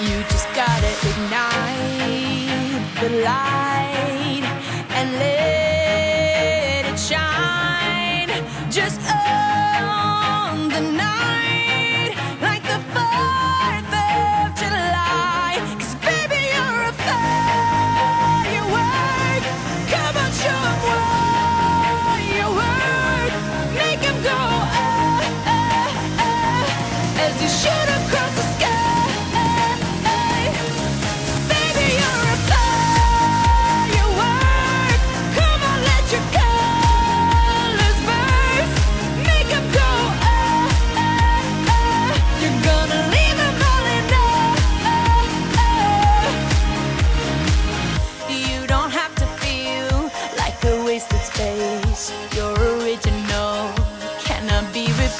you just gotta ignite the light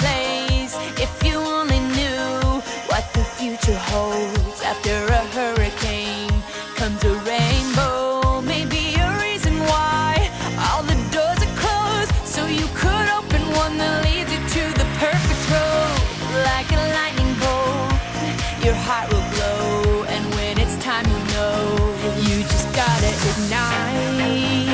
be. If you only knew what the future holds after a hurricane comes a rainbow. Maybe a reason why all the doors are closed, so you could open one that leads you to the perfect road. Like a lightning bolt, your heart will glow, and when it's time, you know you just gotta ignite